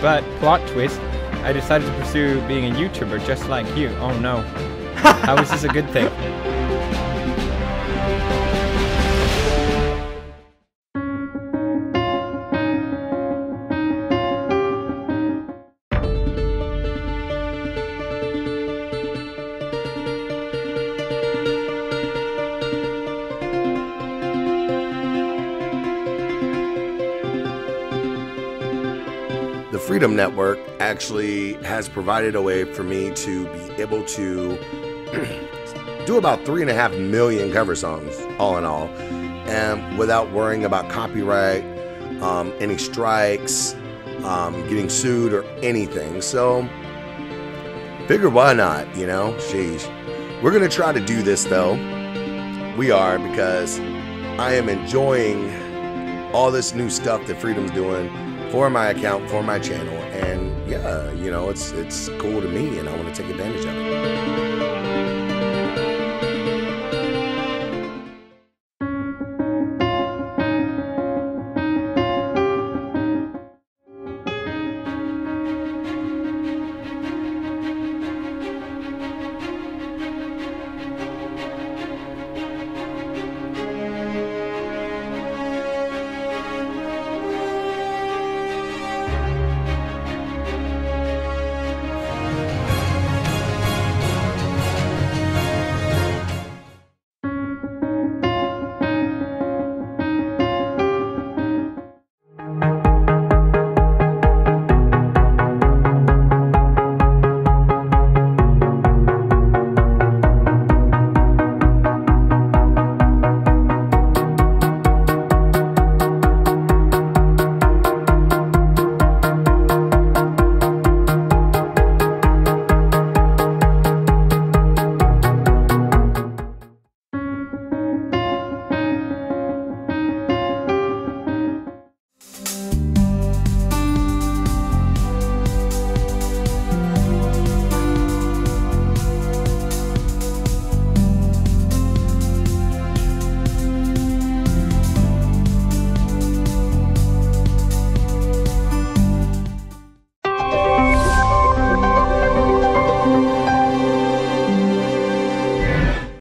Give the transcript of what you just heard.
But plot twist, I decided to pursue being a YouTuber just like you. Oh no. How is this a good thing? The Freedom Network actually has provided a way for me to be able to do about three and a half million cover songs, all in all, and without worrying about copyright, um, any strikes, um, getting sued, or anything. So, figure why not, you know? Sheesh. We're gonna try to do this though. We are because I am enjoying all this new stuff that Freedom's doing for my account, for my channel, and yeah, you know, it's it's cool to me, and I want to take advantage of it.